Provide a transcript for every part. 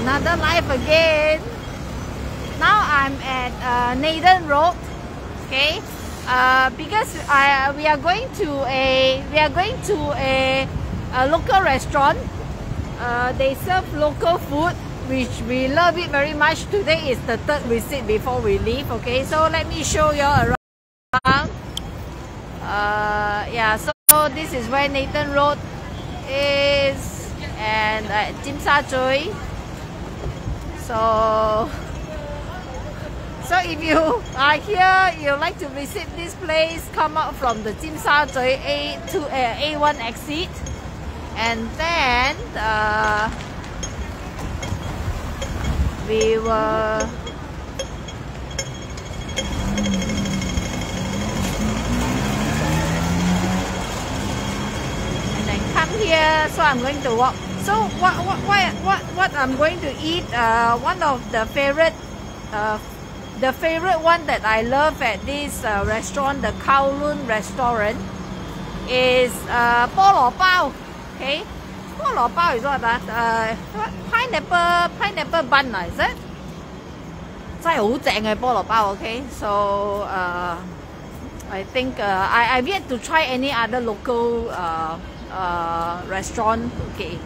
another life again. Now I'm at uh, Nathan Road. Okay, uh, because I we are going to a we are going to a, a local restaurant. Uh, they serve local food, which we love it very much. Today is the third visit before we leave. Okay, so let me show you around. Uh, yeah, so this is where Nathan Road is, and uh, Tsim Sha Tsui. So, so if you are here, you like to visit this place, come out from the Sha Tsui A to uh, A1 exit, and then uh, we will. and then come here so I'm going to walk so what what what what, what I'm going to eat uh, one of the favorite uh, the favorite one that I love at this uh, restaurant the Kowloon restaurant is uh, 菠萝包 okay 菠萝包 is what that uh, what? pineapple pineapple bun ah, is it 真系好正嘅菠萝包 okay so uh, I think uh, I, I've yet to try any other local uh, uh, restaurant. Okay,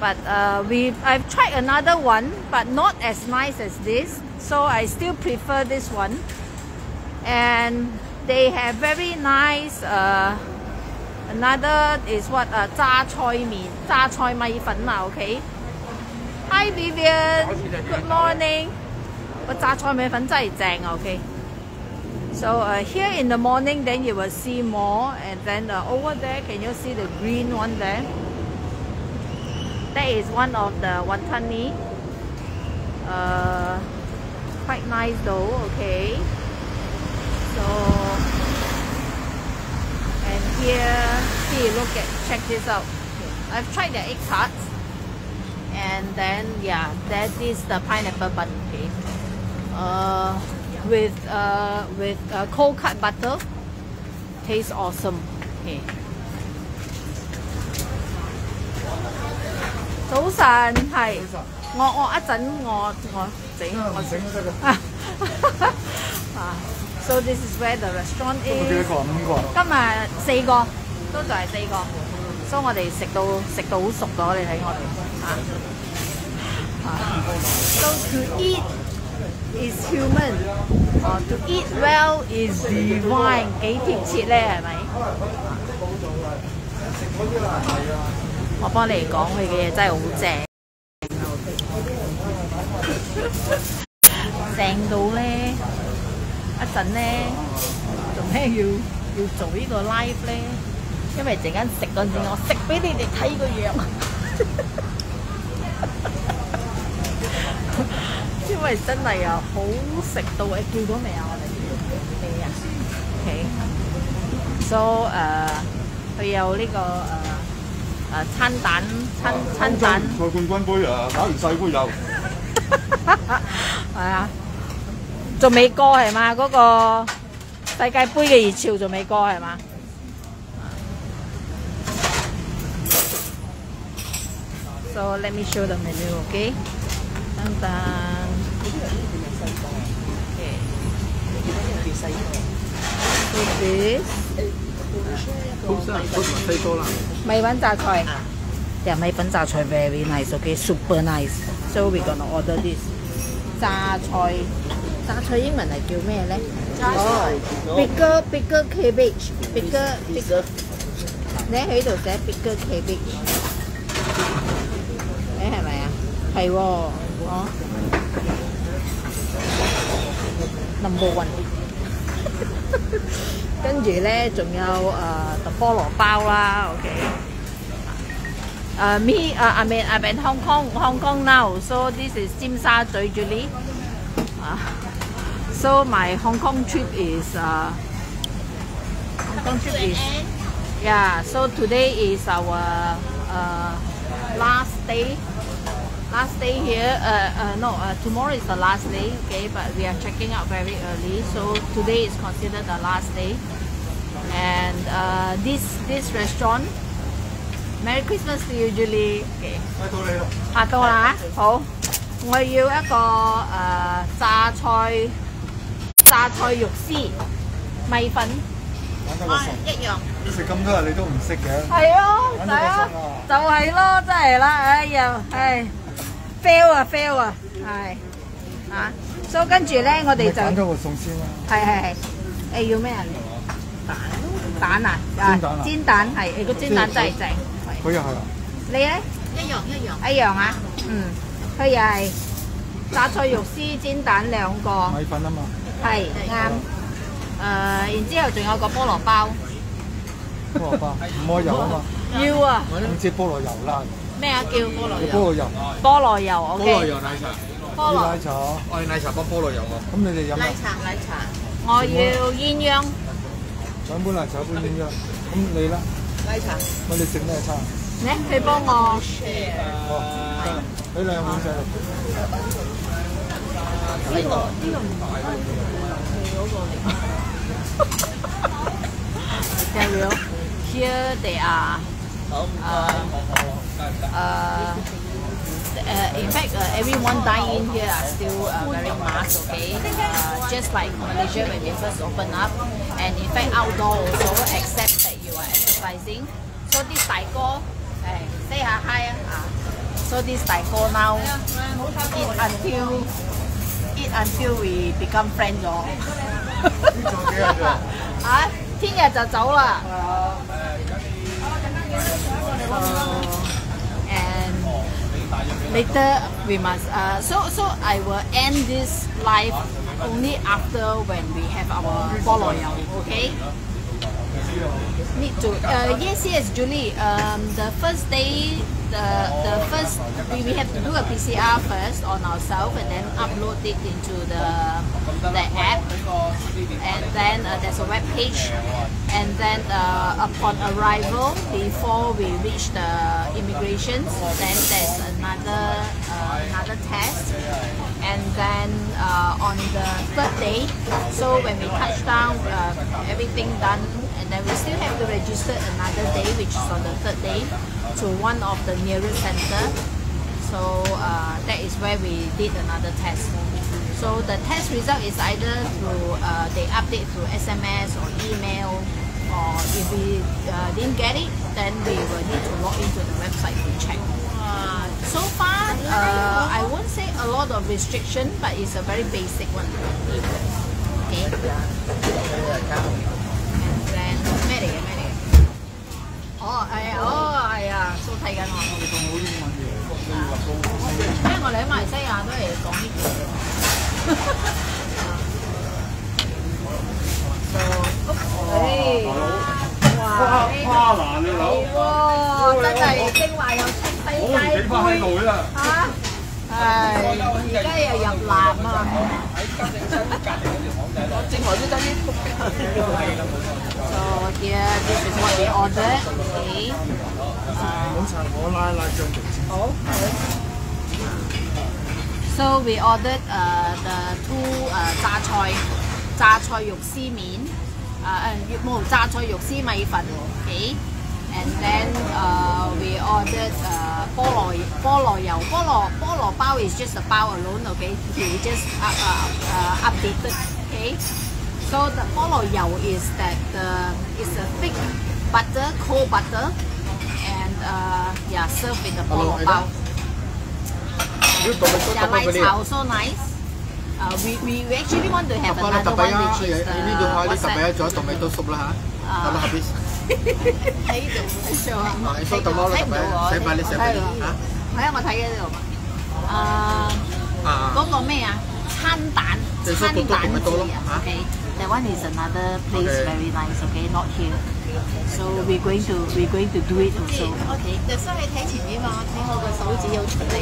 but uh, we I've tried another one, but not as nice as this. So I still prefer this one. And they have very nice. Uh, another is what uh, 榨菜面、榨菜米粉啊。Okay. Hi Vivian. Good morning. 个榨菜米粉真系正啊。Okay. So uh, here in the morning, then you will see more, and then uh, over there, can you see the green one there? That is one of the wonton mee. Uh, quite nice though. Okay. So and here, see, look at check this out. I've tried the egg tarts, and then yeah, that is the pineapple bun. Okay. Uh, with uh, with uh, cold cut butter. Tastes awesome. Okay. 早晨，係我我一陣我我整我整都得㗎。啊，so this is where the restaurant is。多個？五個。今日四個，都就係四個，所以我哋食到食到好熟咗，你睇我哋啊。啊，so to eat is human，哦、to eat well is divine，幾貼切咧，係咪？我幫你講佢嘅嘢真係好正，正到咧一陣咧做咩要要做呢個 live 咧？因為陣間食嗰陣，我食俾你哋睇個樣。因為真係啊，好食到誒，叫咗未啊？我哋未啊？OK，so 誒，佢有呢個誒诶餐蛋餐餐蛋，赛冠军杯啊，打完世杯有。系啊，仲未过系嘛？嗰个世界杯嘅热潮仲未过系嘛？So let me show the menu, okay? 等等。Okay. So this 好生，好同埋西多啦。米粉榨菜。Yeah, 米粉榨菜 very nice, okay, super nice. So we gonna order this 榨菜。榨菜英文系叫咩咧？哦，bigger bigger cabbage, bigger bigger。你喺度写 bigger cabbage，你系咪啊？系喎，哦，number one。 跟住咧，仲有誒特菠蘿包啦，OK。Uh, me, uh, I mean, I'm in Hong Kong, Hong Kong now. So this is Tsim Sha Tsui Julie. Uh, so my Hong Kong trip is uh, Hong Kong trip is yeah. So today is our uh, last day. Last day here. Uh, uh, no, uh, tomorrow is the last day. Okay, but we are checking out very early. So today is considered the last day. And uh, this this restaurant. Merry Christmas to you, Julie. Okay. 睇到你啦。拍到啦，好。 我要一个诶、呃榨菜榨菜肉丝米粉，啊拣得个餸。一样。你食咁多日你都唔识嘅。系咯，拣系啊到个餸啊，就系咯，真系啦，哎呀，唉 ，fail 啊 fail 啊，係啊，所以跟住咧，我哋就係你揀咗個餸先啦。係係，誒要咩啊？蛋蛋啊，煎蛋啊煎蛋係，誒個煎蛋真係正，佢又係啊。你咧？一樣一樣。一樣啊，嗯，佢又係榨菜肉絲煎蛋兩個，米粉啊嘛。係啱。誒、然之後仲有個菠蘿包，菠蘿包唔可以油啊嘛。要啊，唔知菠蘿油啦。咩啊叫菠萝有菠萝油。菠萝油，OK，菠萝油奶茶，菠萝要奶茶。我要奶茶包菠萝油啊！咁你哋饮啊奶茶奶茶。我要鸳鸯，两杯奶茶，一杯鸳鸯。咁你啦，奶茶。我哋食咩餐？咧佢帮我哦，俾两碗仔嚟。，there will here they are，uh, uh, in fact, uh, everyone dine in here are still uh, wearing masks, okay? Uh, just like Malaysia when we first opened up. And in fact, outdoor also, except that you are exercising. So this 大哥, hey, say hi, hi. ah. So this 大哥 now eat until eat until we become friends 咗。啊，听日就走啦。and later we must uh, so so I will end this live only after when we have our ball royale okay? Need to uh, yes yes Julie. Um, the first day the the first we, we have to do a PCR first on ourselves and then upload it into the the app. And then uh, there's a web page. And then uh, upon arrival before we reach the immigration then there's another uh, another test. And then uh, on the third day so when we touch down uh, everything done and then we still have to register another day which is on the third day to one of the nearest center so uh, that is where we did another test so the test result is either through uh, they update through SMS or email or if we uh, didn't get it then we will need to log into the website to check so far, uh, I won't say a lot of restriction, but it's a very basic one. Okay. And then 咩嚟嘅咩嚟嘅？哦，系啊，哦，系啊，都睇紧我。因为我哋喺马来西亚都系讲呢句嘅。诶，哇！跨栏你佬，系喎，真系正话又出世我界哋几翻喺杯。度啦。吓！系，而家又入篮啊！So here, this is what we ordered. Okay. 好茶我拉拉张条先。好。 So we ordered uh, the two uh, 榨菜榨菜肉丝面，诶诶冇榨菜肉丝米粉，okay。And then uh, we ordered uh, 菠萝菠萝油菠萝菠萝包 is just a 包 alone okay we just uh, uh, uh, updated okay so the bolo yau is that it's a thick butter, cold butter, and uh, yeah, served in the bolo bao. Their lights are also nice. Uh, we, we, actually want to have another one which is eh, the, uh, what's that? tomato soup lah ah. uh, ha. Kalau habis. Thấy được show ạ. Ờ, show tomorrow là phải sẽ balik sẽ balik hả? Thấy không? Thấy cái được. Ờ. À. Có cái gì à? Than tản. Than tản gì à? Okay. 系餐苏蛋东东子啊吓，OK。That one is another place Okay. very nice, okay, not here. So we're going to we're going to do it also, okay. 就所以你睇前面嘛，我睇我个手指有出嚟。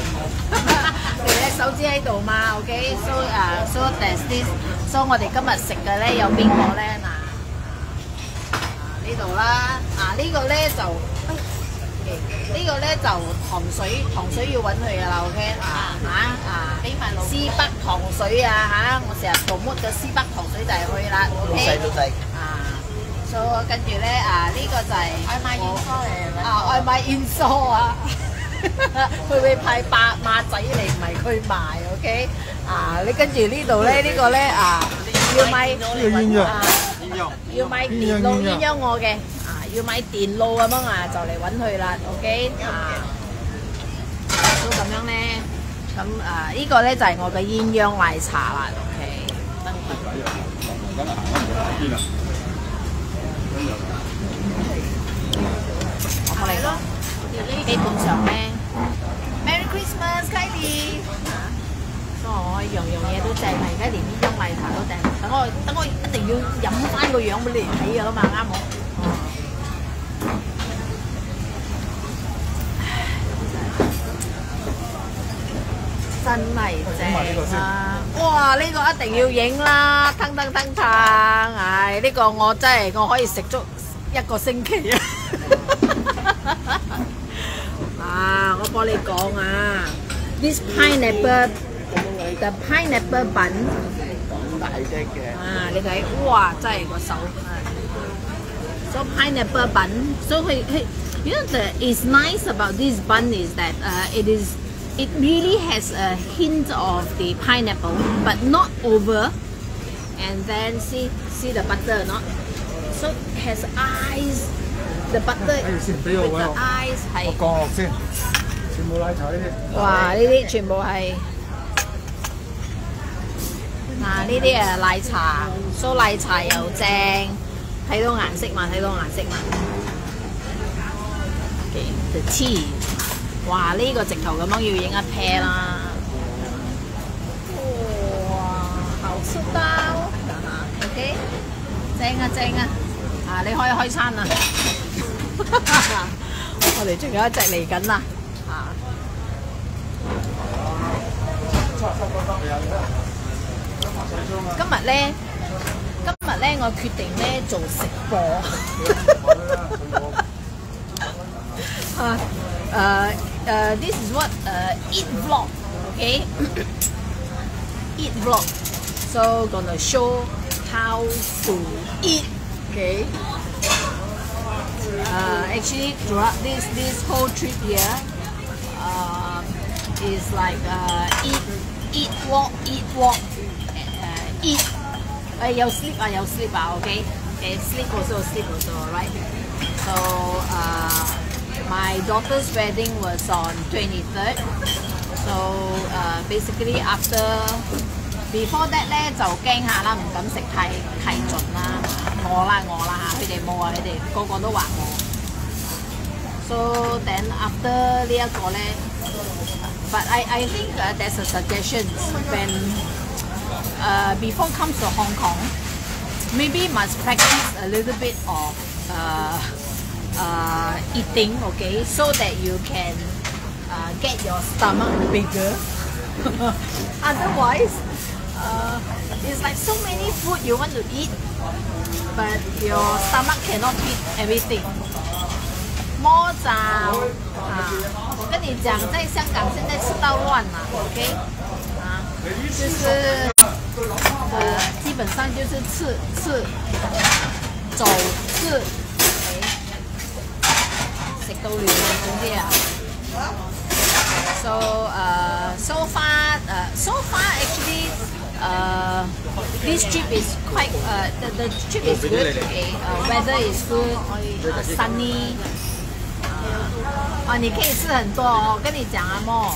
你只手指喺度嘛，OK。So 诶，so there's this. So 我哋今日食嘅咧有边个咧？嗱，呢度啦，啊呢个咧就。 呢個咧就糖水，糖水要揾佢噶啦，OK？啊嚇啊，俾埋老師北糖水啊嚇，我成日 promote 嘅師北糖水就係去啦，OK？啊，so 跟住咧啊呢個就係外賣現疏嚟係咪？啊外賣現疏啊，佢會派白馬仔嚟，唔係佢賣，OK？啊，你跟住呢度咧，呢個咧啊，要買呢個鴛鴦啊，鴛鴦。要買電路鴛鴦我嘅，啊，要買電路咁樣啊，就嚟揾佢啦，OK？啊，都咁樣咧，咁啊，呢個咧就係我嘅鸳鸯奶茶啦，OK？我嚟咯，基本上咧，Merry Christmas Kylie，所以我樣樣嘢都正，而家連呢張奶茶都正。等我等我一定要飲翻個樣俾你睇噶啦嘛，啱冇？真係正啊！哇！呢、個一定要影啦，騰騰騰騰！唉，呢、個我真係我可以食足一個星期啊！啊，我幫你講啊，this pineapple the pineapple bun 大隻嘅。啊，你睇，哇，真係個手啊！So pineapple bun, so you know the is nice about this bun is that uh, it is it really has a hint of the pineapple, but not over. And then see see the butter or not? So it has eyes. The butter 哎先俾我 with 位 the 我 eyes 系我。降落先，全部奶茶呢啲。哇！呢啲全部系嗱，呢啲啊奶茶，苏奶茶又正，睇到颜色嘛，睇到颜色嘛。Okay, the tea， 哇！呢、個直頭咁樣要影一 pair 啦。哇！好吃到，OK，正啊正啊！啊，你可以開餐啦。我哋仲有一隻嚟緊啦，啊！今日咧，今日咧，我決定咧做食播。啊，誒誒，this is what 誒 eat vlog，OK？eat vlog. So gonna show how to eat. Okay. Uh, actually, throughout this this whole trip here, uh, is like uh, eat eat walk eat walk uh, eat. Uh, you sleep ah, you sleep ah, okay? Okay, sleep also sleep also, right? So uh, my daughter's wedding was on 23rd. So uh, basically after before that 咧就惊下啦，唔敢食太太尽啦，饿啦饿啦吓，佢哋冇啊，你哋个个都话饿。So then after 呢一个咧，but I I think uh, there's a suggestion when uh, before comes to Hong Kong, maybe must practice a little bit of uh, uh, eating, okay, so that you can uh, get your stomach bigger. Otherwise, uh, it's like so many food you want to eat, but your stomach cannot fit everything. 摸爪啊！我跟你讲，在香港现在吃到乱了，OK？啊，就是呃，基本上就是吃吃走吃，OK？ 食到亂啊，總之啊。So uh, so far uh, so far actually uh, this trip is quite uh, the, the trip is good，weather is good, uh, sunny. 啊，你可以吃很多哦，我跟你讲啊，莫，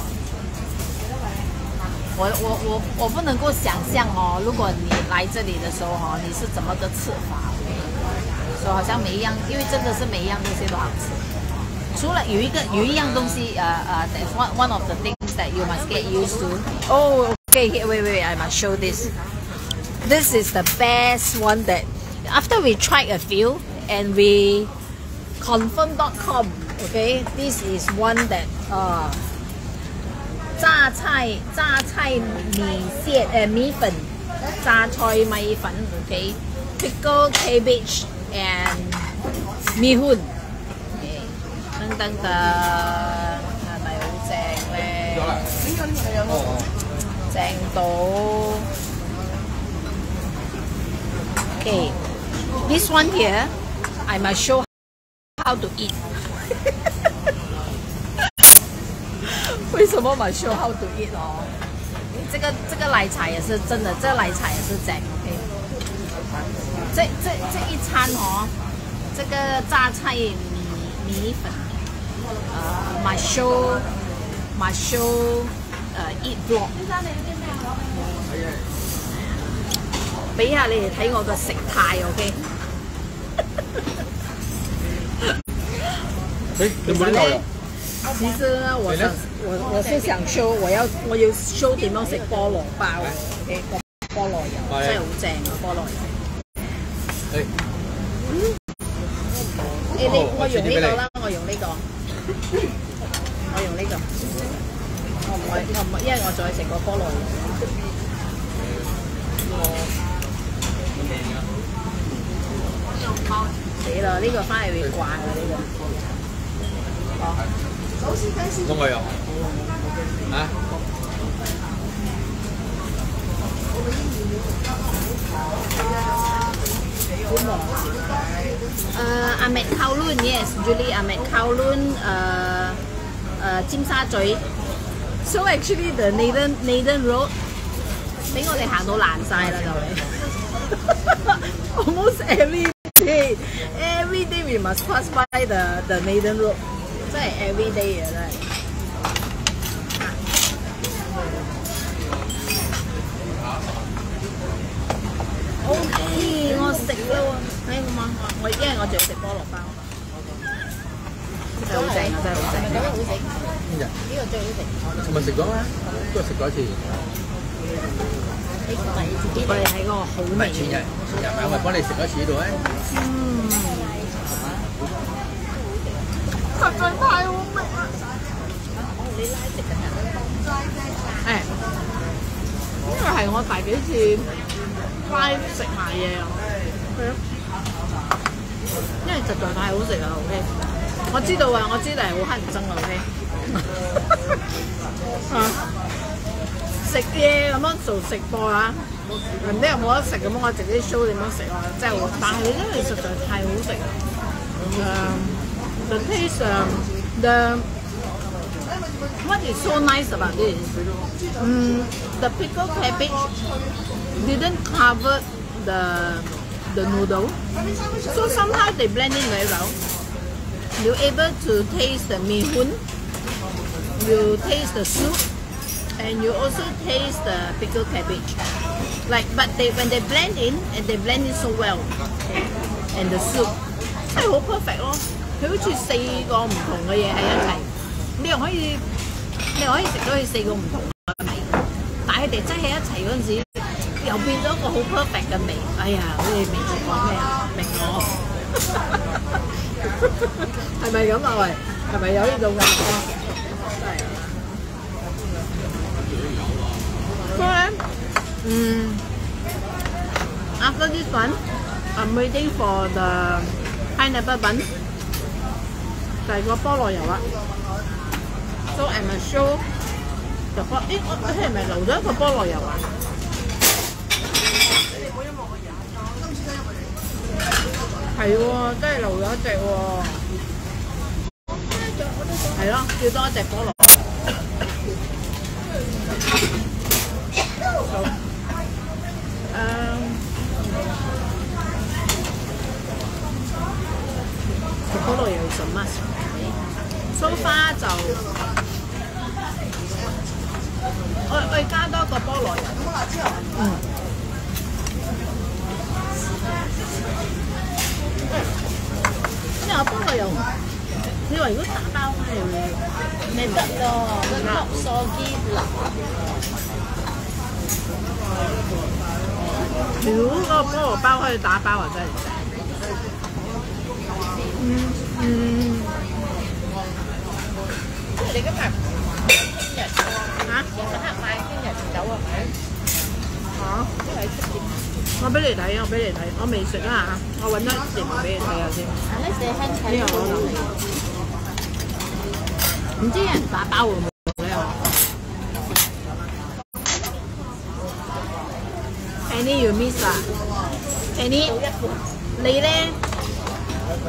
我我我我不能够想象哦，如果你来这里的时候哦，你是怎么个吃法？说好像每一样，因为真的是每一样东西都好吃。除了有一个有一样东西，呃呃，that's one one of the things that you must get used to. Oh, okay, here, wait, wait, wait, I must show this. This is the best one that after we tried a few and we confirm.com. Okay, this is one that uh 榨菜榨菜米线呃米粉榨菜米粉 OK pickled cabbage and 米粉 OK 等等等係咪好正咧？正到 OK this one here I must show how to eat 什么嘛 show how to eat 哦。这个这个奶茶也是真的，这个奶茶也是正 OK。这这这一餐哦，这个榨菜米米粉，呃，马修马修呃 eat block。俾下你哋睇我個食態，OK？誒，有冇啲牛油？其實呢，我想我我是想 show 我要我要 show 點樣食菠蘿包，OK？菠蘿油真係好正啊，菠蘿油。誒，誒你我用呢個啦，我用呢個，我用呢個。我唔係我唔係，因為我再食過菠蘿油。死啦！呢個翻嚟會慣啊呢個。哦。中牛油。啊？誒 阿麦靠lun，yes，Julie 阿麦靠 lun，诶诶尖沙咀。So actually the Nathan Nathan Road 俾我哋行到烂晒啦就嚟。Almost every day, every day we must pass by the the Nathan Road，真系 every day 嘅真系。 我食啦喎，睇我問我，因為我仲要食菠蘿包，好正！真係好正。覺得好食，邊日？呢個最好食。尋日食咗咩？都係食過一次。呢個係自己我哋喺個好唔係前日，前日咪我咪幫你食咗一次呢度咧。實在太好味啦！你拉食緊啊！誒，呢個係我第幾次 live 食埋嘢啊！係啊，因為實在太好食啦，OK。我知道啊，我知道係好乞人憎啊，OK。啊，食嘢咁樣做食播啊，人哋又冇得食咁，我自己 show 點樣食啊，真係好。但係因為實在太好食啦。誒、the taste，誒、the what is so nice about this? Um, the pickled cabbage didn't cover the the noodle, so sometimes they blend in very well. You're able to taste the mee hoon, you taste the soup, and you also taste the pickled cabbage. Like, but they when they blend in, and they blend in so well, okay, and the soup 真系好 perfect 咯。佢好似四个唔同嘅嘢喺一齐，你又可以你又可以食到佢四个唔同嘅味，但系佢哋挤喺一齐嗰阵时， 又變咗一個好 perfect 嘅味。哎呀，你哋明我講咩啊？明我係咪咁啊？喂，係咪有呢種感覺？嗯，after this one, I'm waiting for the pineapple bun，就係個菠蘿油啦。So I'm a show the 菠，咦，我係咪留咗一個菠蘿油啊？係喎，真係留咗一隻喎。係咯，要多一隻菠蘿。好，誒。菠蘿油 is a must。So far 就我我加多個菠蘿油。嗯。 근데 아빠가 영어. 내가 이거 다 나오네. 맵다도 컵서기 블라. 이거 뭐 빠와요 다 빠와 자. 음. 음. 내가 밥. 야. 아? 내가 밥 많이 했냐? 나와 봐. 어? 내가 이렇게 我俾你睇，我俾你睇，我未食啊我揾咗條俾你睇下先。Unless 你香睇呢個我諗唔知有人打包會唔會咧？Annie you miss 啊？Annie 你咧，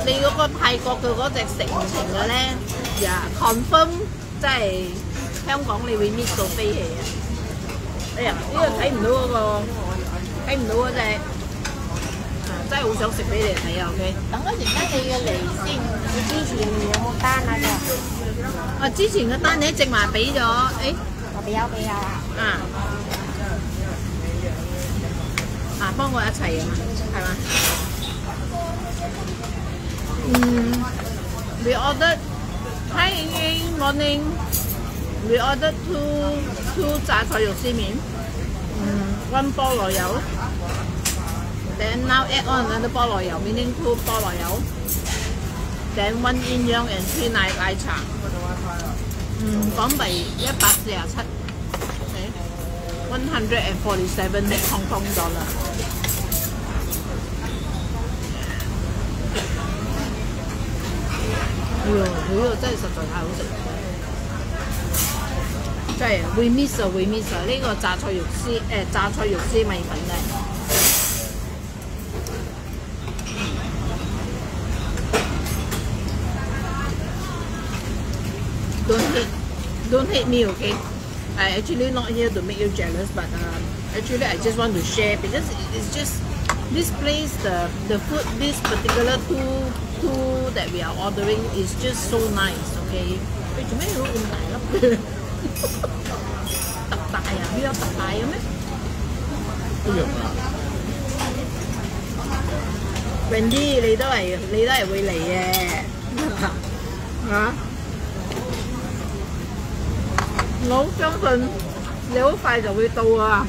你嗰個泰國嘅嗰隻食唔成嘅咧，呀 confirm 即係香港你會 miss 到飛起啊！哎呀，呢、個睇唔到嗰、個，睇唔到嗰只，啊真係好想食俾你睇啊！OK，等嗰陣間你嘅嚟先，你之前有冇單啊？啊之前嘅單你一直話俾咗，誒、我俾咗俾有啊。啊啊幫我一齊啊嘛，係嘛？嗯，we ordered hi Ying Ying morning we ordered two two 炸菜肉絲麵，嗯，one 菠萝油，then now add on another 菠萝油，meaning two 菠萝油，then one 鴛鴦 and three 奶奶茶，嗯，港币一百四十七。one hundred and forty seven Hong Kong dollar。哎呦，呢個真系实在太好食，真系会 miss 啊会 miss 啊！呢、个榨菜肉丝诶、榨菜肉丝米粉咧， don't hate don't hate me okay I actually not here to make you jealous but um, actually I just want to share because it- it's just this place the the food this particular two two that we are ordering is just so nice okay 你做咩攞咁大 粒嘅？特大啊？呢有特大嘅咩？都有啊！Wendy 你都係你都係會嚟嘅嚇。我相信你好快就會到啊！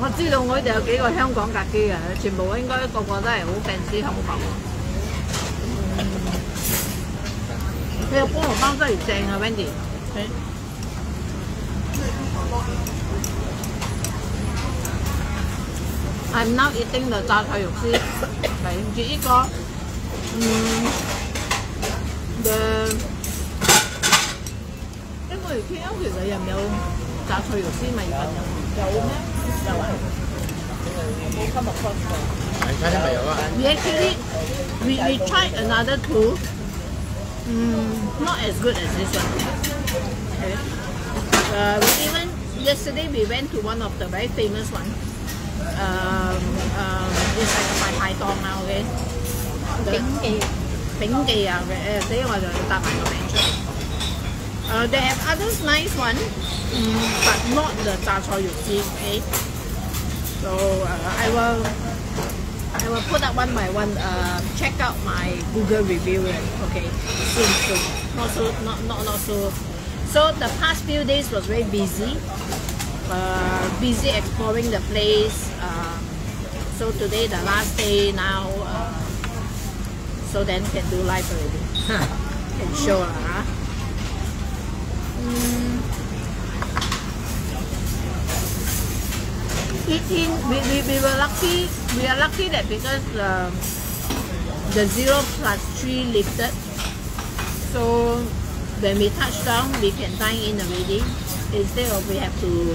我知道我呢度有幾個香港格機嘅，全部應該個個都係好 fans 香港。你個菠蘿包真係正啊，Wendy。I'm now eating the 榨菜肉丝，嚟住呢个嗯嘅。因为 K L 其实有唔有榨菜肉丝米粉有？有咩？有啊。冇今日 cross 过。系餐厅咪有啊？ We actually we we tried another two. Mm, not as good as this one. Okay. Uh, we even yesterday we went to one of the very famous one. Um, um, it's like a 卖排档啊，OK。炳记炳记啊嘅诶，所以我就答埋个名出嚟。Uh, they have others nice one, mm, but not the 榨菜肉丝，okay? So uh, I will I will put up one by one. Uh, check out my Google review. Okay, soon, soon. Not so, not not not so. So the past few days was very busy. Uh, busy exploring the place. Um, so today the last day now. Uh, so then can do live already. can show lah. ah. Mm. Eating, we, we, we were lucky. We are lucky that because um, the zero plus three lifted, so when we touch down, we can dine in already. Instead of we have to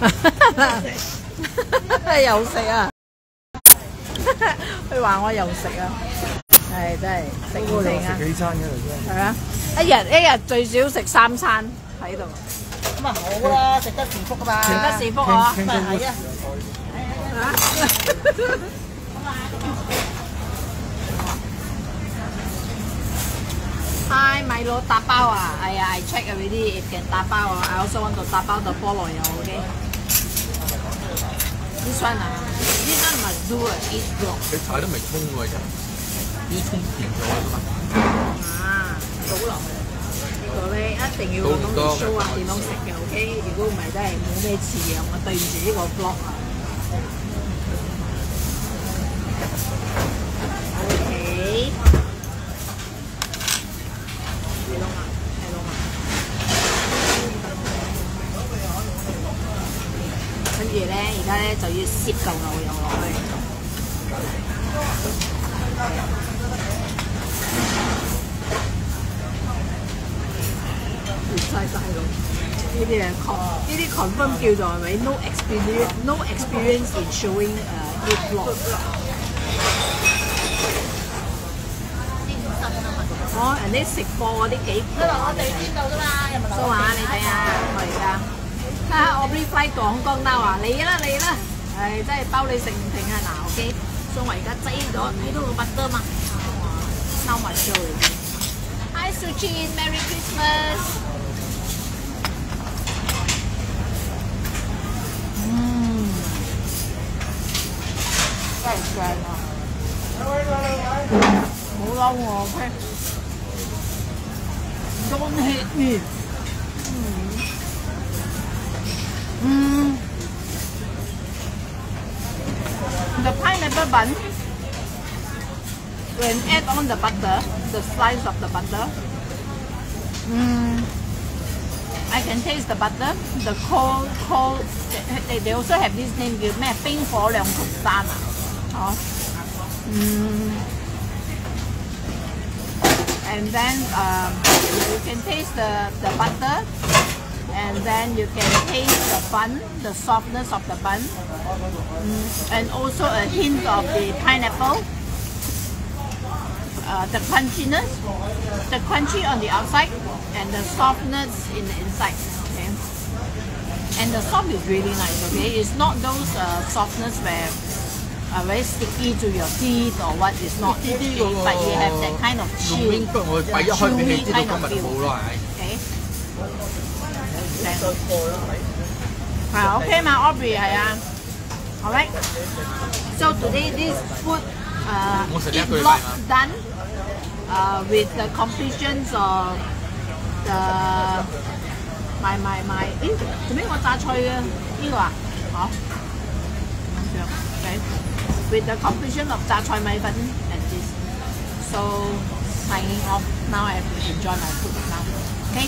又食啊！佢話我又食啊，係真係食唔定啊！食幾餐嘅嚟係啊，一日一日最少食三餐喺度，咁啊好啦，食得是福啊嘛。食得是福啊！咪係啊！嗨，米佬打包啊！哎呀，I check already if can 打包啊！I also want to 打包 the 菠蘿油，OK。This one 啊，this one must do a eat block 你菜都未冲喎，其实呢啲冲甜咗㗎嘛。啊，倒落去。呢个咧一定要咁样 show 啊点样食嘅，OK？如果唔系真系冇咩似样啊，对唔住呢个 block 啊。OK。系咯 而家咧就要攝嚿牛油落去。熱晒晒咯！呢啲係 con 呢啲 confirm 叫做係咪？No experience no experience in showing 誒 eat vlog。哦，人哋食貨嗰啲幾佢話我哋邊度㗎嘛，又唔係蘇華，你睇下我而家，睇下我 reply 讲讲啦话你啦你啦，诶真系包你食唔停啊嗱，OK，苏华而家挤咗睇到个麦得嘛，哇，收埋咗嚟。Hi Suchin, Merry Christmas！嗯，真系正啊！冇嬲我 OK。Don't hate me. Mm. The pineapple bun, when add on the butter, the slice of the butter, mm, I can taste the butter, the cold, cold, they, they also have this name 叫咩冰火两重山啊，哦，嗯。and then um, you can taste the, the butter and then you can taste the bun, the softness of the bun. Mm, and also a hint of the pineapple. Uh, the crunchiness, the crunchy on the outside and the softness in the inside okay? And the soft is really nice okay? It's not those uh, softness where are very sticky to your teeth or what is not. Sticky, but you have that kind of chewy, chewy kind of feel okay 一开俾你知道今日冇咯，系。 Okay. 系 OK 嘛，Aubrey 系啊。Alright. So today this food uh 我食咗 eat 一个礼 vlog 拜嘛 done uh with the completions of the 买买买，咦？做咩我榨菜嘅呢个啊？好。咁样，OK。With the completion of 榨菜米粉 and this. So signing off. Now I have to enjoy my food now. Okay.